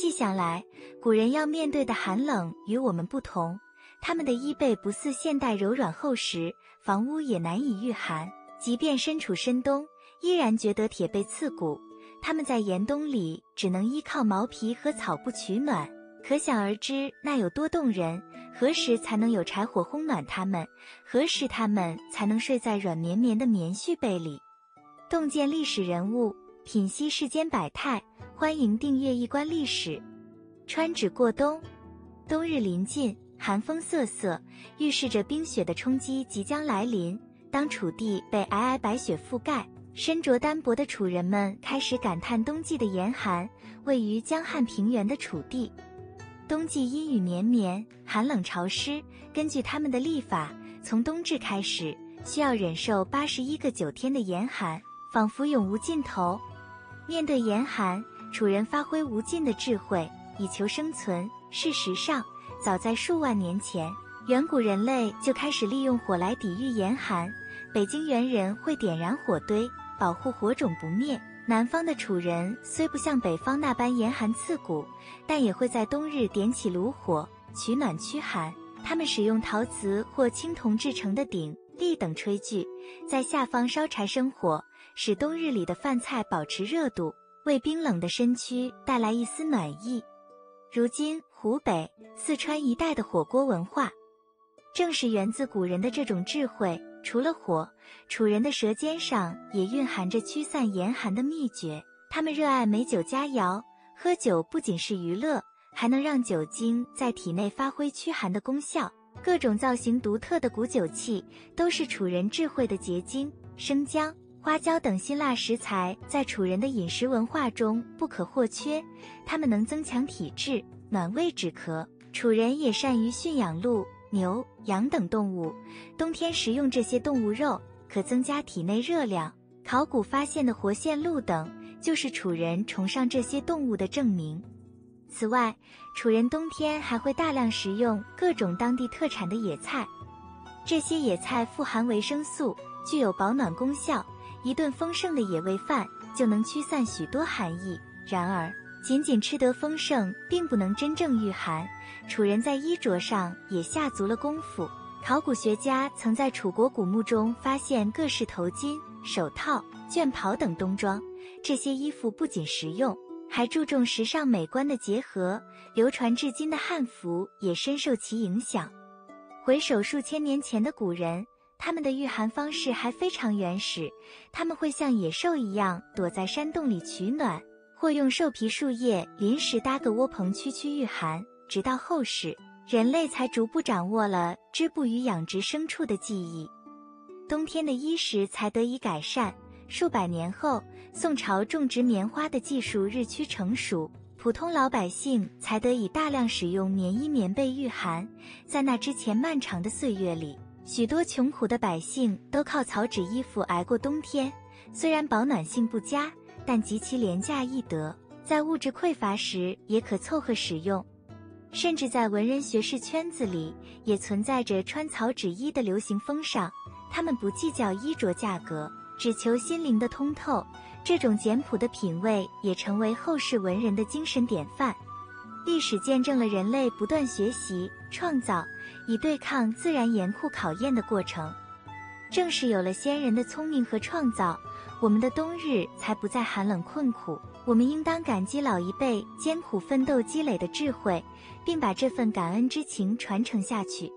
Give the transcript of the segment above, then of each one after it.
细想来，古人要面对的寒冷与我们不同，他们的衣被不似现代柔软厚实，房屋也难以御寒，即便身处深冬，依然觉得铁背刺骨。他们在严冬里只能依靠毛皮和草布取暖，可想而知那有多冻人。何时才能有柴火烘暖他们？何时他们才能睡在软绵绵的棉絮被里？洞见历史人物，品析世间百态。欢迎订阅《一观历史》。穿指过冬，冬日临近，寒风瑟瑟，预示着冰雪的冲击即将来临。当楚地被皑皑白雪覆盖。身着单薄的楚人们开始感叹冬季的严寒。位于江汉平原的楚地，冬季阴雨绵绵，寒冷潮湿。根据他们的历法，从冬至开始，需要忍受八十一个九天的严寒，仿佛永无尽头。面对严寒，楚人发挥无尽的智慧，以求生存。事实上，早在数万年前，远古人类就开始利用火来抵御严寒。北京猿人会点燃火堆。保护火种不灭。南方的楚人虽不像北方那般严寒刺骨，但也会在冬日点起炉火取暖驱寒。他们使用陶瓷或青铜制成的鼎、立等炊具，在下方烧柴生火，使冬日里的饭菜保持热度，为冰冷的身躯带来一丝暖意。如今湖北、四川一带的火锅文化，正是源自古人的这种智慧。除了火，楚人的舌尖上也蕴含着驱散严寒的秘诀。他们热爱美酒佳肴，喝酒不仅是娱乐，还能让酒精在体内发挥驱寒的功效。各种造型独特的古酒器都是楚人智慧的结晶。生姜、花椒等辛辣食材在楚人的饮食文化中不可或缺，它们能增强体质、暖胃止咳。楚人也善于驯养鹿。牛、羊等动物，冬天食用这些动物肉可增加体内热量。考古发现的活线鹿等，就是楚人崇尚这些动物的证明。此外，楚人冬天还会大量食用各种当地特产的野菜，这些野菜富含维生素，具有保暖功效。一顿丰盛的野味饭就能驱散许多寒意。然而，仅仅吃得丰盛，并不能真正御寒。楚人在衣着上也下足了功夫。考古学家曾在楚国古墓中发现各式头巾、手套、绢袍等冬装。这些衣服不仅实用，还注重时尚美观的结合。流传至今的汉服也深受其影响。回首数千年前的古人，他们的御寒方式还非常原始。他们会像野兽一样躲在山洞里取暖。或用兽皮、树叶临时搭个窝棚，区区御寒。直到后世，人类才逐步掌握了织布与养殖牲畜的技艺，冬天的衣食才得以改善。数百年后，宋朝种植棉花的技术日趋成熟，普通老百姓才得以大量使用棉衣、棉被御寒。在那之前漫长的岁月里，许多穷苦的百姓都靠草纸衣服挨过冬天，虽然保暖性不佳。但极其廉价易得，在物质匮乏时也可凑合使用，甚至在文人学士圈子里也存在着穿草纸衣的流行风尚。他们不计较衣着价格，只求心灵的通透。这种简朴的品味也成为后世文人的精神典范。历史见证了人类不断学习创造，以对抗自然严酷考验的过程。正是有了先人的聪明和创造。我们的冬日才不再寒冷困苦。我们应当感激老一辈艰苦奋斗积累的智慧，并把这份感恩之情传承下去。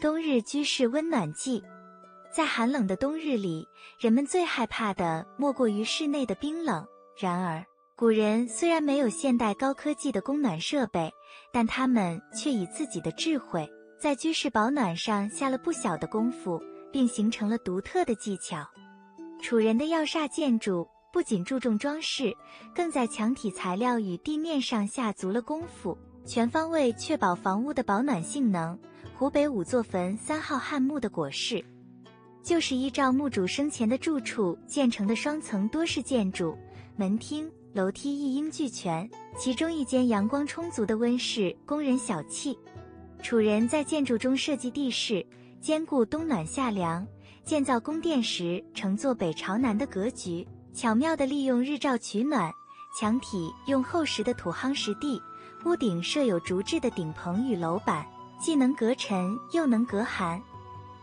冬日居室温暖季，在寒冷的冬日里，人们最害怕的莫过于室内的冰冷。然而，古人虽然没有现代高科技的供暖设备，但他们却以自己的智慧，在居室保暖上下了不小的功夫，并形成了独特的技巧。楚人的要煞建筑不仅注重装饰，更在墙体材料与地面上下足了功夫，全方位确保房屋的保暖性能。湖北五座坟三号汉墓的椁室，就是依照墓主生前的住处建成的双层多室建筑，门厅、楼梯一应俱全。其中一间阳光充足的温室供人小憩。楚人在建筑中设计地势，兼顾冬暖夏凉。建造宫殿时，乘坐北朝南的格局，巧妙地利用日照取暖，墙体用厚实的土夯实地，屋顶设有竹制的顶棚与楼板，既能隔尘又能隔寒。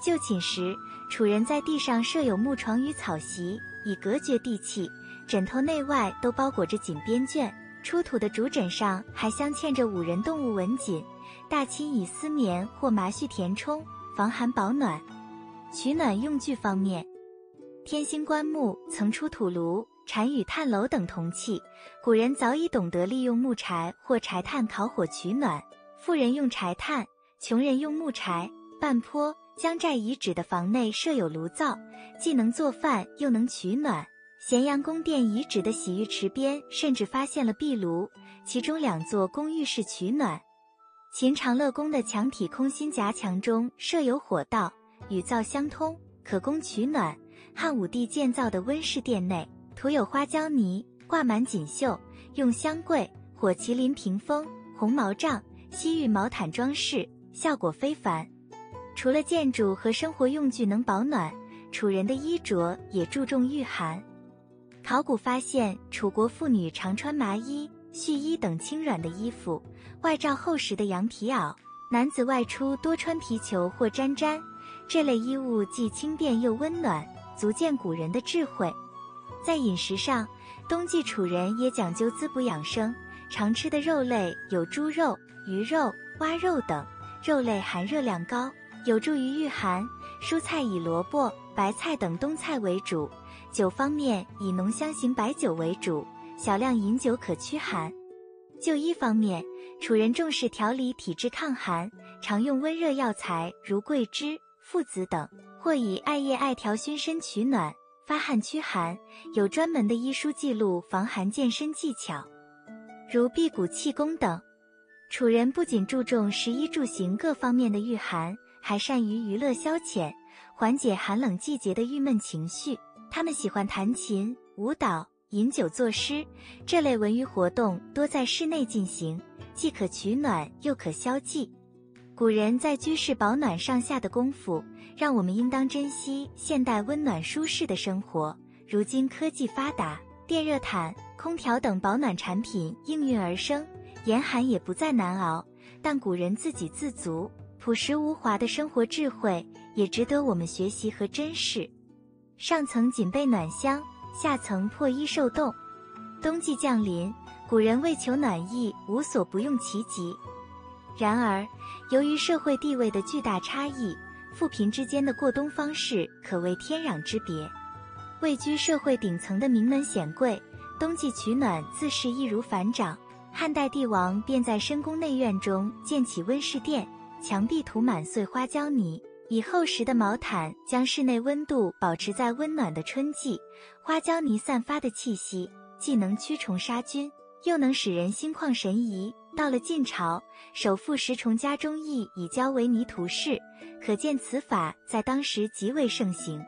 就寝时，楚人在地上设有木床与草席，以隔绝地气。枕头内外都包裹着锦边绢，出土的竹枕上还镶嵌着五人动物纹锦。大亲以丝棉或麻絮填充，防寒保暖。取暖用具方面，天星棺木曾出土炉、单与炭篓等铜器，古人早已懂得利用木柴或柴炭烤火取暖。富人用柴炭，穷人用木柴。半坡江寨遗址的房内设有炉灶，既能做饭又能取暖。咸阳宫殿遗址的洗浴池边甚至发现了壁炉，其中两座供浴室取暖。秦长乐宫的墙体空心夹墙中设有火道，与灶相通，可供取暖。汉武帝建造的温室殿内涂有花椒泥，挂满锦绣，用香桂、火麒麟屏风、红毛帐、西域毛毯装饰，效果非凡。除了建筑和生活用具能保暖，楚人的衣着也注重御寒。考古发现，楚国妇女常穿麻衣、絮衣等轻软的衣服，外罩厚实的羊皮袄；男子外出多穿皮裘或毡毡。这类衣物既轻便又温暖，足见古人的智慧。在饮食上，冬季楚人也讲究滋补养生，常吃的肉类有猪肉、鱼肉、蛙肉等，肉类含热量高，有助于御寒。蔬菜以萝卜、白菜等冬菜为主。酒方面以浓香型白酒为主，小量饮酒可驱寒。就医方面，楚人重视调理体质抗寒，常用温热药材如桂枝、附子等，或以艾叶、艾条熏身取暖、发汗驱寒。有专门的医书记录防寒健身技巧，如辟谷气功等。楚人不仅注重食衣住行各方面的御寒，还善于娱乐消遣，缓解寒冷季节的郁闷情绪。他们喜欢弹琴、舞蹈、饮酒作诗，这类文娱活动多在室内进行，既可取暖又可消寂。古人在居室保暖上下的功夫，让我们应当珍惜现代温暖舒适的生活。如今科技发达，电热毯、空调等保暖产品应运而生，严寒也不再难熬。但古人自给自足、朴实无华的生活智慧，也值得我们学习和珍视。上层锦被暖箱，下层破衣受冻。冬季降临，古人为求暖意，无所不用其极。然而，由于社会地位的巨大差异，富贫之间的过冬方式可谓天壤之别。位居社会顶层的名门显贵，冬季取暖自是易如反掌。汉代帝王便在深宫内院中建起温室殿，墙壁涂满碎花椒泥。以厚实的毛毯将室内温度保持在温暖的春季，花椒泥散发的气息既能驱虫杀菌，又能使人心旷神怡。到了晋朝，首富石崇家中亦以胶为泥涂饰，可见此法在当时极为盛行。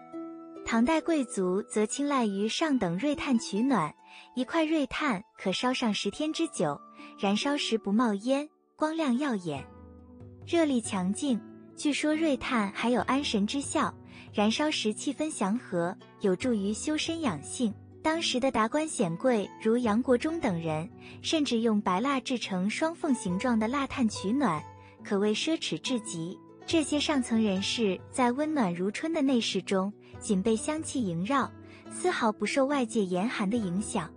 唐代贵族则青睐于上等瑞炭取暖，一块瑞炭可烧上十天之久，燃烧时不冒烟，光亮耀眼，热力强劲。据说瑞炭还有安神之效，燃烧时气氛祥和，有助于修身养性。当时的达官显贵如杨国忠等人，甚至用白蜡制成双凤形状的蜡炭取暖，可谓奢侈至极。这些上层人士在温暖如春的内室中，仅被香气萦绕，丝毫不受外界严寒的影响。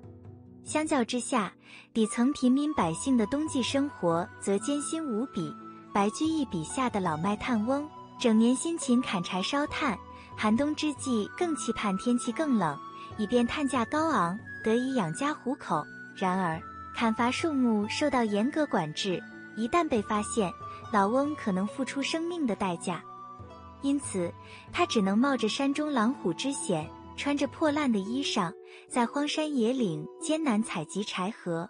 相较之下，底层平民百姓的冬季生活则艰辛无比。白居易笔下的老迈炭翁，整年辛勤砍柴烧炭，寒冬之际更期盼天气更冷，以便炭价高昂，得以养家糊口。然而，砍伐树木受到严格管制，一旦被发现，老翁可能付出生命的代价。因此，他只能冒着山中狼虎之险，穿着破烂的衣裳，在荒山野岭艰难采集柴禾。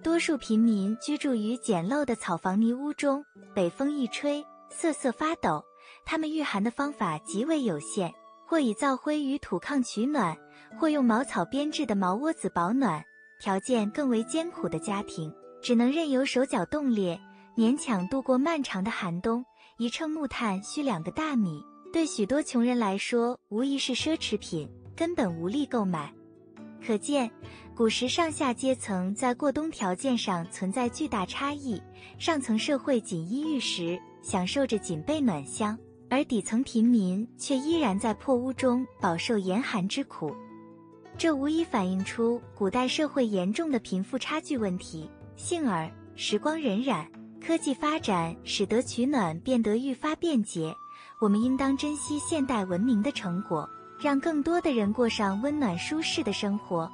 多数平民居住于简陋的草房泥屋中，北风一吹，瑟瑟发抖。他们御寒的方法极为有限，或以灶灰与土炕取暖，或用茅草编制的茅窝子保暖。条件更为艰苦的家庭，只能任由手脚冻裂，勉强度过漫长的寒冬。一秤木炭需两个大米，对许多穷人来说，无疑是奢侈品，根本无力购买。可见，古时上下阶层在过冬条件上存在巨大差异。上层社会锦衣玉食，享受着锦被暖香，而底层平民却依然在破屋中饱受严寒之苦。这无疑反映出古代社会严重的贫富差距问题。幸而，时光荏苒，科技发展使得取暖变得愈发便捷。我们应当珍惜现代文明的成果。让更多的人过上温暖舒适的生活。